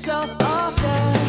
yourself off the